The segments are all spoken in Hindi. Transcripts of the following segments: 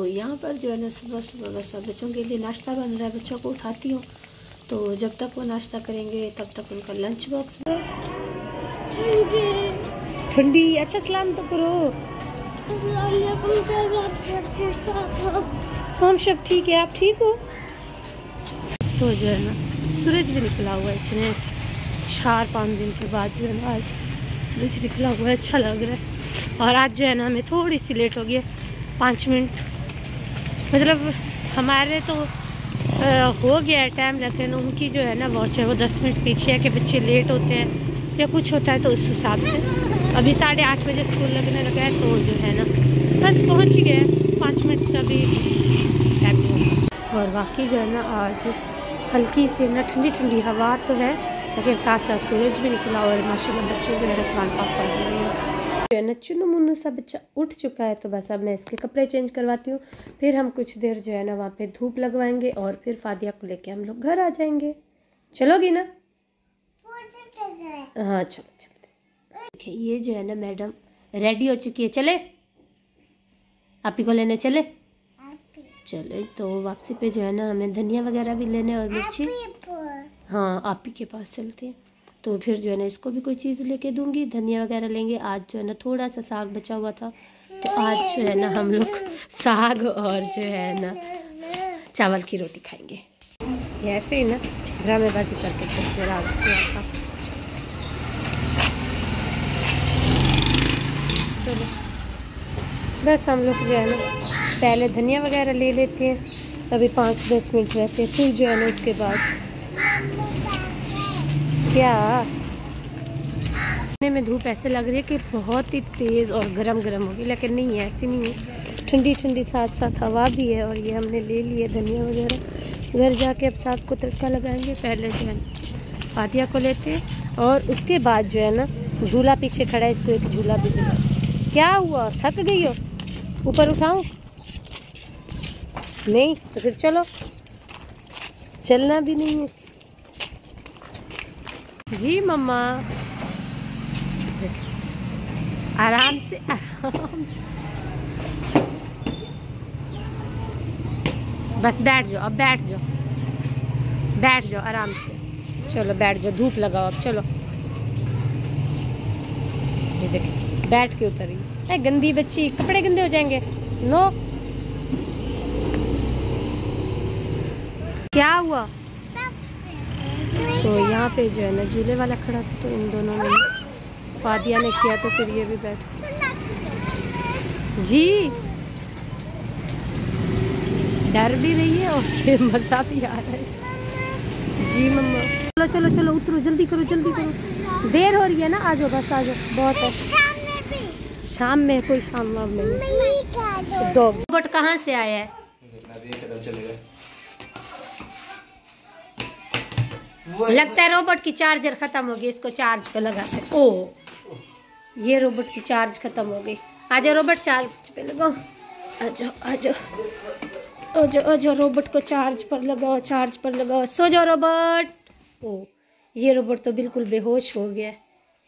तो यहाँ पर जो है ना सुबह सुबह बस बच्चों के लिए नाश्ता बन रहा है। बच्चों को उठाती हूँ। तो जब तक वो नाश्ता करेंगे, तब तक उनका लंच बॉक्स ठंडी अच्छा सलाम तो करो। हम सब ठीक है, आप ठीक हो? तो जो है ना, सूरज भी निकला हुआ है इतने चार पाँच दिन के बाद जो है ना आज सूरज निकला हुआ है अच्छा लग रहा है। और आज जो है ना हमें थोड़ी सी लेट हो गई है, पाँच मिनट। मतलब हमारे तो आ, हो गया है टाइम लेकिन उनकी जो है ना वॉच है वो दस मिनट पीछे है कि बच्चे लेट होते हैं या कुछ होता है तो उस हिसाब से। अभी साढ़े आठ बजे स्कूल लगने लगा है तो जो है ना बस पहुँच ही गए पाँच मिनट अभी टाइम और बाकी जो है ना आज हल्की सी ना ठंडी ठंडी हवा तो है लेकिन साथ साथ सूरज भी निकला और माशाल्लाह बच्चे जो है रखवान पाक कर रहे हैं। जो है ना चुनु मुन्नू सा बच्चा उठ चुका है तो बस अब मैं इसके कपड़े चेंज करवाती हूँ। फिर हम कुछ देर जो है ना वहाँ पे धूप लगवाएँगे और फिर फादिया को लेके हम लोग घर आ जाएँगे। चलोगी ना? हाँ चलो चलते देखिए ये जो है ना मैडम रेडी हो चुकी है। चले? आप ही को लेने चले? चलो तो वापसी पे जो है ना हमें धनिया वगैरह भी लेने और मिर्ची। हाँ आप ही के पास चलते हैं। तो फिर जो है ना, इसको भी कोई चीज़ लेके दूँगी। धनिया वगैरह लेंगे। आज जो है ना, थोड़ा सा साग बचा हुआ था। तो आज जो है ना, हम लोग साग और जो है ना, चावल की रोटी खाएँगे। ऐसे ही ना, ड्रामेबाजी करके चलते रात बस हम लोग जो है ना, पहले धनिया वगैरह ले लेते हैं। अभी पाँच दस मिनट रहते हैं। फिर जो है ना, उसके बाद क्या? में धूप ऐसे लग रही है कि बहुत ही तेज़ और गरम गरम होगी, लेकिन नहीं है ऐसी नहीं है। ठंडी ठंडी साथ साथ हवा भी है और ये हमने ले लिए धनिया वगैरह। घर जाके अब साग को तड़का लगाएँगे, पहले जो है फातिया को लेते हैं और उसके बाद जो है ना, झूला पीछे खड़ा है, इसको एक झूला भी दिला। क्या हुआ? थक गई हो? ऊपर उठाऊं? नहीं तो फिर चलो। चलना भी नहीं है। जी, मम्मा। आराम से आराम से। बस बैठ जाओ, अब बैठ जाओ। बैठ जाओ, आराम से। चलो, बैठ जाओ, धूप लगाओ अब, चलो। ये देखिए बैठ के उतरी है। गंदी बच्ची, कपड़े गंदे हो जाएँगे। नो क्या हुआ? तो यहाँ पे जो है ना झूले वाला खड़ा था तो इन दोनों ने फादिया ने किया तो फिर ये भी बैठ जी। डर भी रही है और फिर मज़ा भी आ रहा है। जी मम्मा। चलो चलो चलो उतरो जल्दी करो जल्दी करो। देर हो रही है ना? आ जाओ बस आ जाओ। बहुत है। शाम में कोई शाम वाम नहीं। डॉग बट कहाँ से आया है? लगता है रोबोट की चार्जर खत्म हो गई, इसको चार्ज पे लगाते ओ ये रोबोट की चार्ज खत्म हो गई। आ जाओ रोबोट चार्ज पे लगाओ। आ जाओ आ जाओ। रोबोट को चार्ज पर लगाओ चार्ज पर लगाओ। सो जाओ रोबोट ओ ये रोबोट तो बिल्कुल बेहोश हो गया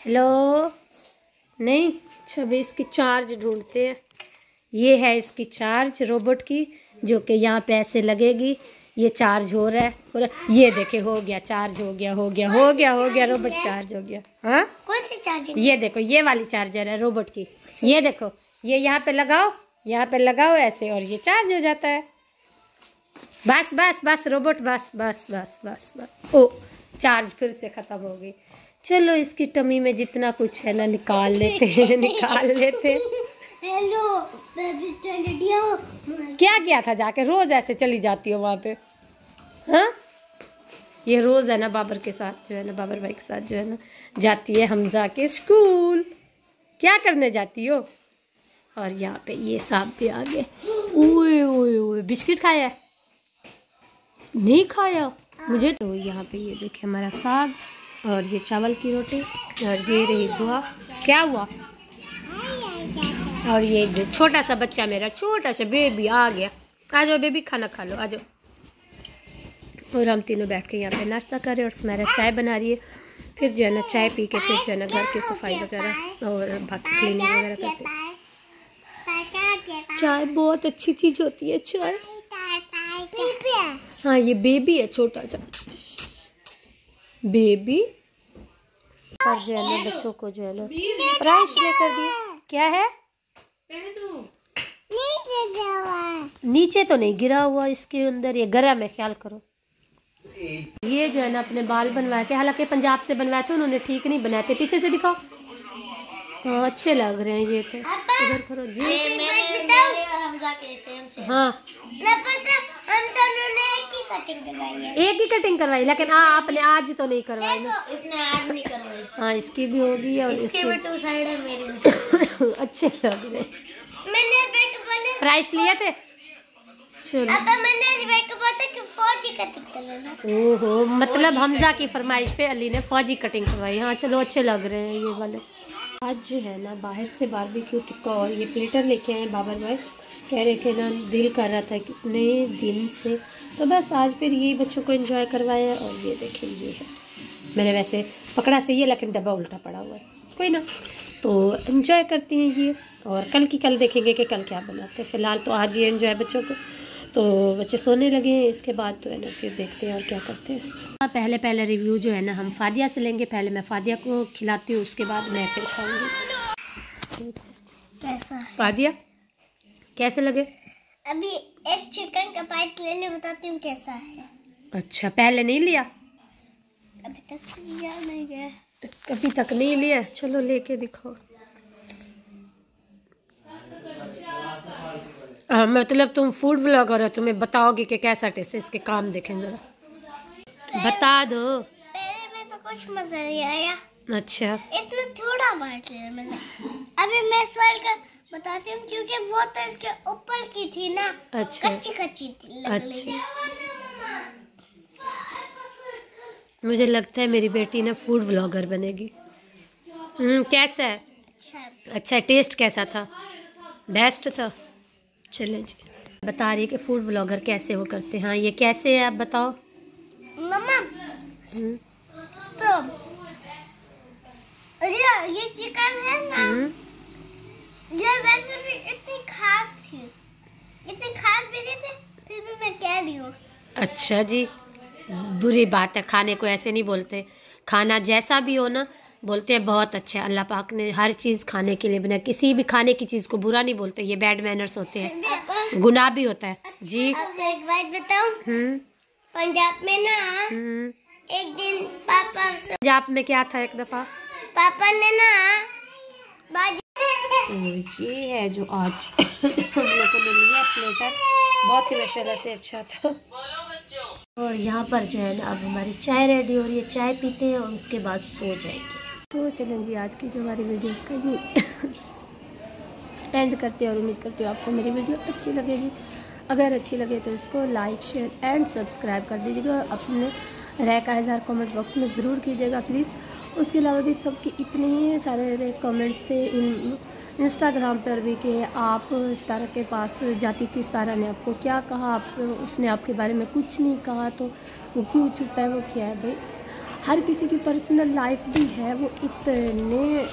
हेलो नहीं? अच्छा भाई इसकी चार्ज ढूंढते हैं। ये है इसकी चार्ज रोबोट की, जो कि यहाँ पे ऐसे लगेगी। ये चार्ज हो रहा है हो रहा ये देखे हो गया चार्ज हो गया हो गया हो गया हो गया रोबोट चार्ज हो गया। हाँ? कौन सी चार्जर ये देखो ये वाली चार्जर है रोबोट की। ये देखो ये यहाँ पे लगाओ यहाँ पे लगाओ ऐसे और ये चार्ज हो जाता है। बस बस बस रोबोट बस बस बस बस बस। ओ चार्ज फिर से ख़त्म हो गई। चलो इसकी टमी में जितना कुछ है ना निकाल लेते हैं निकाल लेते हैं। हेलो बेबी स्टैंड क्या किया था जाके? रोज ऐसे चली जाती हो वहाँ पे। हाँ? ये रोज है ना बाबर के साथ, जो है ना बाबर भाई के साथ, जो है ना, जाती है हमजा के स्कूल। क्या करने जाती हो? और यहाँ पे ये सांप भी आ गए। ओए ओए ओए, बिस्किट खाया है? नहीं खाया? मुझे तो यहाँ पे ये देखिए हमारा साग और ये चावल की रोटी और ये रही बुआ। क्या हुआ? और ये छोटा सा बच्चा मेरा, छोटा सा बेबी आ गया। आ जाओ बेबी खाना खा लो, आ जाओ। और हम तीनों बैठ के यहाँ पे नाश्ता कर रहे हैं और सुमेरा चाय बना रही है। फिर जो है ना चाय पी के, फिर जो है ना घर की सफ़ाई वगैरह और बाकी क्लीनिंग वगैरह करते हैं। चाय बहुत अच्छी चीज़ होती है, चाय। हाँ ये बेबी है, छोटा सा। बेबी और जो है ना बच्चों को जो है ना प्राइस लेकर दिए। क्या है? नीचे नीचे तो नहीं गिरा हुआ इसके अंदर ये गरम है ख्याल करो। ये जो है ना अपने बाल बनवाए थे हालाँकि पंजाब से बनवाए थे उन्होंने ठीक नहीं बनाए थे। पीछे से दिखाओ। हाँ अच्छे लग रहे हैं ये तो। इधर करो जी। हाँ। मैं पता हम दोनों ने एक ही कटिंग करवाई है। एक ही कटिंग करवाई लेकिन हाँ आपने आज तो नहीं करवाई ना। इसने आज नहीं करवाई। हाँ इसकी भी होगी और इसके भी टू साइड है मेरी अच्छे लग रहे मैंने प्राइस लिए थे चलो। अब मैंने कि फौजी कटिंग ओहो मतलब हमजा की फरमाइश पे अली ने फौजी कटिंग करवाई। हाँ चलो अच्छे लग रहे हैं ये वाले। आज जो है ना बाहर से बारबेक्यू टिक्का और ये प्लेटर लेके आए बाबर भाई। कह रहे कि ना दिल कर रहा था कितने दिन से। तो बस आज फिर यही बच्चों को एंजॉय करवाया और ये देखें ये है। मैंने वैसे पकड़ा से ये लेकिन डब्बा उल्टा पड़ा हुआ है। कोई ना। तो एंजॉय करती हैं ये। और कल की कल देखेंगे कि कल क्या बनाते हैं। फ़िलहाल तो आज ये एंजॉय बच्चों को। तो बच्चे सोने लगे हैं। इसके बाद तो है ना फिर देखते हैं और क्या करते हैं। हाँ, पहले पहले रिव्यू जो है ना हम फादिया से लेंगे। पहले मैं फादिया को खिलाती हूँ उसके बाद मैं फिर खाऊँगी। कैसा है? फादिया? कैसे लगे? अभी एक चिकन का बाइट ले ले बताती हूँ कैसा है। अच्छा पहले नहीं लिया? अभी तक लिया नहीं गया अभी तक नहीं लिया? चलो लेके दिखाओ। हाँ मतलब तुम फ़ूड ब्लॉगर हो तुम्हें बताओगे कि कैसा टेस्ट है इसके काम देखें जरा। बता दो। पहले में तो कुछ मज़ा नहीं आया। अच्छा। इतना थोड़ा बांट लिया मैंने। अभी मैं इस वाले का बताती हूँ क्योंकि वो तो इसके ऊपर की थी ना अच्छा। कच्ची कच्ची थी लग अच्छा। मुझे लगता है मेरी बेटी ना फ़ूड ब्लॉगर बनेगी। हम्म कैसा है? अच्छा। अच्छा टेस्ट कैसा था? बेस्ट था? चले जी। बता रही है कि फ़ूड ब्लॉगर कैसे वो करते हैं। हाँ ये कैसे है आप बताओ। मम्मा हम्म, तो ये ये चिकन है ना हम्म, ये वैसे भी इतनी खास थी इतनी खास भी नहीं थी फिर भी मैं कह रही हूँ अच्छा जी बुरी बात है खाने को ऐसे नहीं बोलते। खाना जैसा भी हो ना बोलते हैं बहुत अच्छा है अल्लाह पाक ने हर चीज़ खाने के लिए बनाया किसी भी खाने की चीज़ को बुरा नहीं बोलते ये बैड मैनर्स होते हैं। गुनाह भी होता है। जी। एक बात बताऊँ? हम्म। पंजाब में ना हम्म। एक दिन पापा पंजाब में क्या था एक दफ़ा? पापा ने ना बाजी तो ये है जो आज हम लोगों ने लिया प्लेटर बहुत ही माशाल्लाह से अच्छा था। और यहाँ पर जो है ना, अब हमारी चाय रेडी हो रही है, चाय पीते हैं और उसके बाद सो जाएँगे। तो चलें जी, आज की जो हमारी वीडियो उसका यू एंड करते हैं और उम्मीद करते हो आपको मेरी वीडियो अच्छी लगेगी। अगर अच्छी लगे तो इसको लाइक शेयर एंड सब्सक्राइब कर दीजिएगा और अपने राय का हज़ार कमेंट बॉक्स में ज़रूर कीजिएगा प्लीज़ उसके अलावा भी सबके इतने ही सारे कमेंट्स थे इन इंस्टाग्राम पर भी कि आप इस सितारा के पास जाती थी इस सितारा ने आपको क्या कहा? आप, उसने आपके बारे में कुछ नहीं कहा तो वो क्यों चुप है? वो क्या है भाई? हर किसी की पर्सनल लाइफ भी है, वो इतने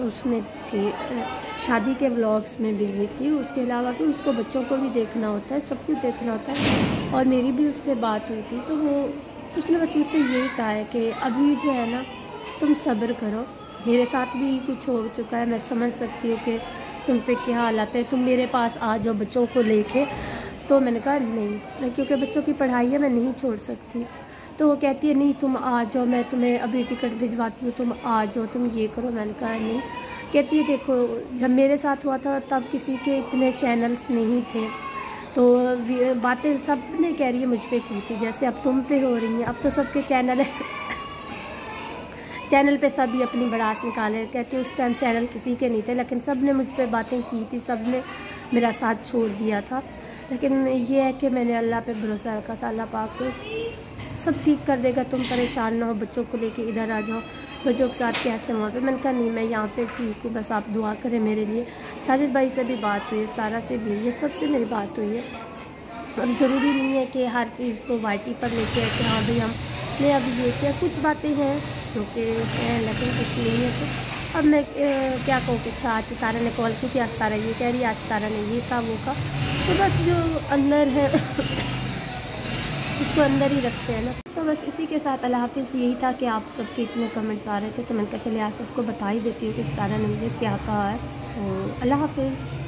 उसमें थी। शादी के व्लॉग्स में बिज़ी थी, उसके अलावा भी उसको बच्चों को भी देखना होता है, सब कुछ देखना होता है। और मेरी भी उससे बात हुई थी तो वो, उसने बस मुझसे यही कहा है कि अभी जो है ना तुम सब्र करो। मेरे साथ भी कुछ हो चुका है, मैं समझ सकती हूँ कि तुम पे क्या हालात है। तुम मेरे पास आ जाओ बच्चों को लेके। तो मैंने कहा, नहीं क्योंकि बच्चों की पढ़ाई है, मैं नहीं छोड़ सकती। तो वो कहती है, नहीं, तुम आ जाओ, मैं तुम्हें अभी टिकट भिजवाती हूँ, तुम आ जाओ, तुम ये करो। मैंने कहा, नहीं। कहती है, देखो, जब मेरे साथ हुआ था, तब किसी के इतने चैनल्स नहीं थे। तो बातें सबने कह रही है, मुझ पर की थी। जैसे अब तुम पे हो रही हैं, अब तो सबके चैनल है। चैनल पे सभी अपनी बड़ास निकाले, कहती है, उस टाइम चैनल किसी के नहीं थे, लेकिन सबने मुझ पर बातें की थी सबने मेरा साथ छोड़ दिया था। लेकिन ये है कि मैंने अल्लाह पे भरोसा रखा था, अल्लाह पाक सब ठीक कर देगा, तुम परेशान ना हो, बच्चों को लेके इधर आ जाओ, बच्चों के साथ कैसे वहाँ पे? मैंने कहा, नहीं, मैं यहाँ पे ठीक हूँ, बस आप दुआ करें मेरे लिए। साजिद भाई से भी बात हुई है सारा से भी है सबसे मेरी बात हुई है। अब ज़रूरी नहीं है कि हर चीज़ को वाइटी पर लेके आए कि हाँ भाई, हम ने अभी ये किया कुछ बातें हैं? जो कि हैं लेकिन कुछ नहीं है तो। अब मैं क्या कहूँ कि अच्छा आज सितारा ने कॉल की थी, आज सितारा ये कह रही आज सितारा ने ये कहा, वो कहा। तो बस जो अंदर है, उसको अंदर ही रखते हैं ना। तो बस इसी के साथ अल्लाह हाफिज़, यही था कि आप सबके इतने कमेंट्स आ रहे थे तो मैंने कहा, चलिए आज सबको बता ही देती हूँ कि सितारा ने मुझे क्या कहा है। तो अल्लाह हाफिज़।